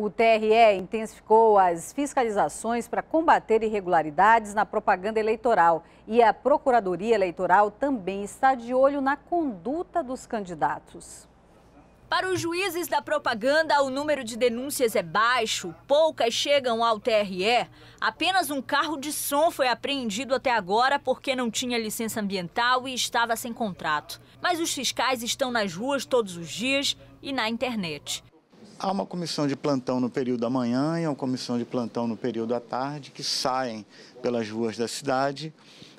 O TRE intensificou as fiscalizações para combater irregularidades na propaganda eleitoral e a Procuradoria Eleitoral também está de olho na conduta dos candidatos. Para os juízes da propaganda, o número de denúncias é baixo, poucas chegam ao TRE. Apenas um carro de som foi apreendido até agora porque não tinha licença ambiental e estava sem contrato. Mas os fiscais estão nas ruas todos os dias e na internet. Há uma comissão de plantão no período da manhã e uma comissão de plantão no período da tarde que saem pelas ruas da cidade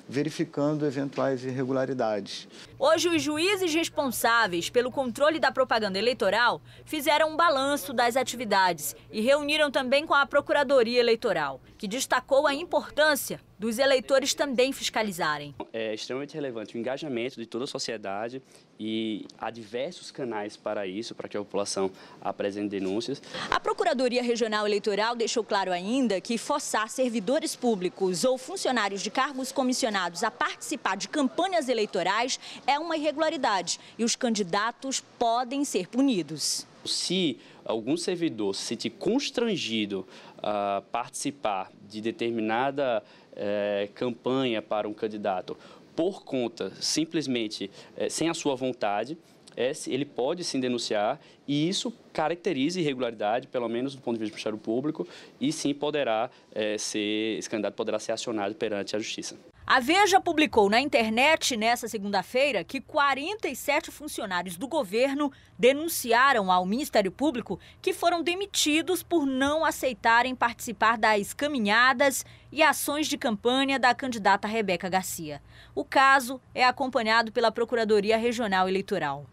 verificando eventuais irregularidades. Hoje, os juízes responsáveis pelo controle da propaganda eleitoral fizeram um balanço das atividades e reuniram também com a Procuradoria Eleitoral, que destacou a importância dos eleitores também fiscalizarem. É extremamente relevante o engajamento de toda a sociedade e há diversos canais para isso, para que a população apresente denúncias. A Procuradoria Regional Eleitoral deixou claro ainda que forçar servidores públicos ou funcionários de cargos comissionados a participar de campanhas eleitorais é uma irregularidade e os candidatos podem ser punidos. Se algum servidor se sentir constrangido a participar de determinada eh, campanha para um candidato por conta, simplesmente, é, sem a sua vontade, é, ele pode sim denunciar e isso caracteriza irregularidade, pelo menos do ponto de vista do Ministério Público, e sim poderá é, ser, esse candidato poderá ser acionado perante a Justiça. A Veja publicou na internet nesta segunda-feira que 47 funcionários do governo denunciaram ao Ministério Público que foram demitidos por não aceitarem participar das caminhadas e ações de campanha da candidata Rebeca Garcia. O caso é acompanhado pela Procuradoria Regional Eleitoral.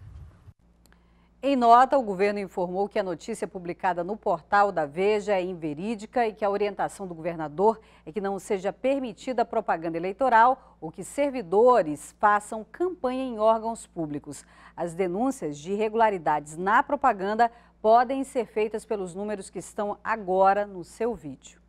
Em nota, o governo informou que a notícia publicada no portal da Veja é inverídica e que a orientação do governador é que não seja permitida propaganda eleitoral ou que servidores façam campanha em órgãos públicos. As denúncias de irregularidades na propaganda podem ser feitas pelos números que estão agora no seu vídeo.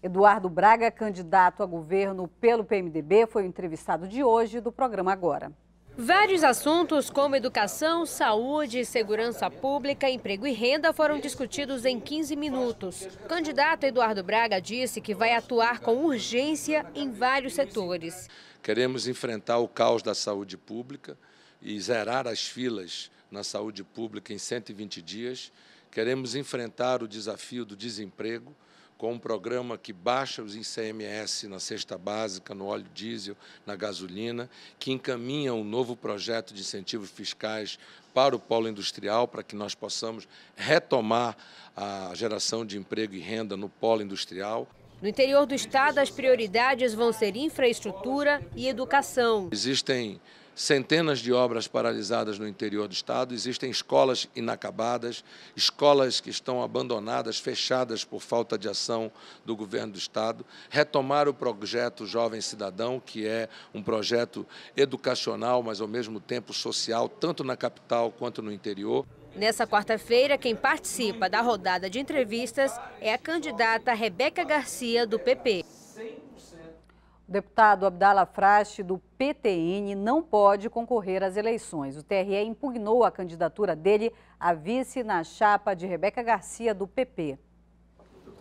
Eduardo Braga, candidato a governo pelo PMDB, foi o entrevistado de hoje do programa Agora. Vários assuntos como educação, saúde, segurança pública, emprego e renda foram discutidos em 15 minutos. O candidato Eduardo Braga disse que vai atuar com urgência em vários setores. Queremos enfrentar o caos da saúde pública e zerar as filas na saúde pública em 120 dias. Queremos enfrentar o desafio do desemprego com um programa que baixa os ICMS na cesta básica, no óleo diesel, na gasolina, que encaminha um novo projeto de incentivos fiscais para o polo industrial, para que nós possamos retomar a geração de emprego e renda no polo industrial. No interior do estado, as prioridades vão ser infraestrutura e educação. Existem centenas de obras paralisadas no interior do estado, existem escolas inacabadas, escolas que estão abandonadas, fechadas por falta de ação do governo do estado. Retomar o projeto Jovem Cidadão, que é um projeto educacional, mas ao mesmo tempo social, tanto na capital quanto no interior. Nessa quarta-feira, quem participa da rodada de entrevistas é a candidata Rebeca Garcia, do PP. Deputado Abdala Frache, do PTN, não pode concorrer às eleições. O TRE impugnou a candidatura dele a vice na chapa de Rebeca Garcia, do PP.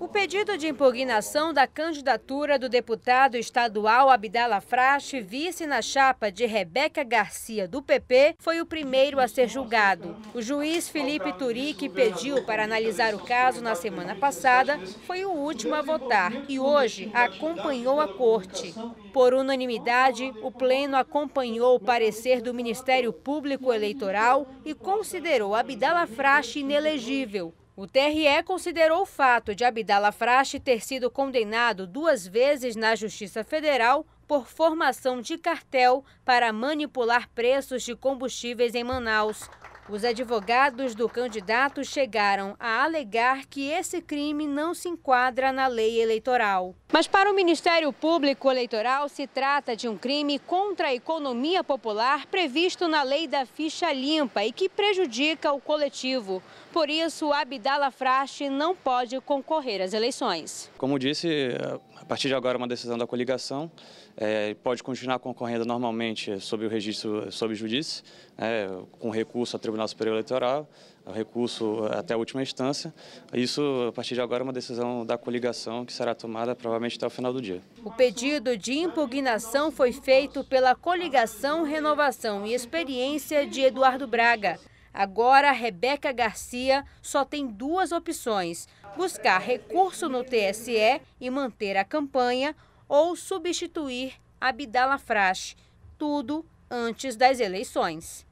O pedido de impugnação da candidatura do deputado estadual Abdala Frache, vice na chapa de Rebeca Garcia, do PP, foi o primeiro a ser julgado. O juiz Felipe Turi, que pediu para analisar o caso na semana passada, foi o último a votar e hoje acompanhou a corte. Por unanimidade, o Pleno acompanhou o parecer do Ministério Público Eleitoral e considerou Abdala Frache inelegível. O TRE considerou o fato de Abdala Frache ter sido condenado duas vezes na Justiça Federal por formação de cartel para manipular preços de combustíveis em Manaus. Os advogados do candidato chegaram a alegar que esse crime não se enquadra na lei eleitoral. Mas para o Ministério Público Eleitoral se trata de um crime contra a economia popular previsto na lei da ficha limpa e que prejudica o coletivo. Por isso, Abdala Frache não pode concorrer às eleições. Como disse, a partir de agora, uma decisão da coligação. É, pode continuar concorrendo normalmente sob o registro, sob judice, é, com recurso Tribunal Superior Eleitoral, recurso até a última instância. Isso, a partir de agora, é uma decisão da coligação que será tomada provavelmente até o final do dia. O pedido de impugnação foi feito pela coligação Renovação e Experiência de Eduardo Braga. Agora, Rebeca Garcia só tem duas opções: buscar recurso no TSE e manter a campanha ou substituir Abdala Frache. Tudo antes das eleições.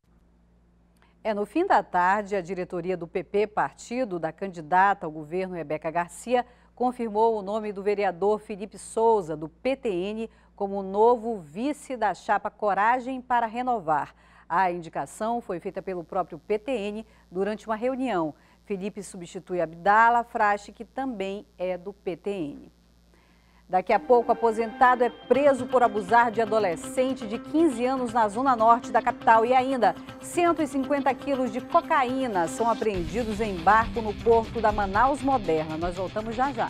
É, no fim da tarde, a diretoria do PP, partido da candidata ao governo Rebeca Garcia, confirmou o nome do vereador Felipe Souza, do PTN, como novo vice da chapa Coragem para Renovar. A indicação foi feita pelo próprio PTN durante uma reunião. Felipe substitui Abdala Frache, que também é do PTN. Daqui a pouco, aposentado é preso por abusar de adolescente de 15 anos na zona norte da capital. E ainda, 150 quilos de cocaína são apreendidos em barco no porto da Manaus Moderna. Nós voltamos já já.